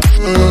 mm-hmm.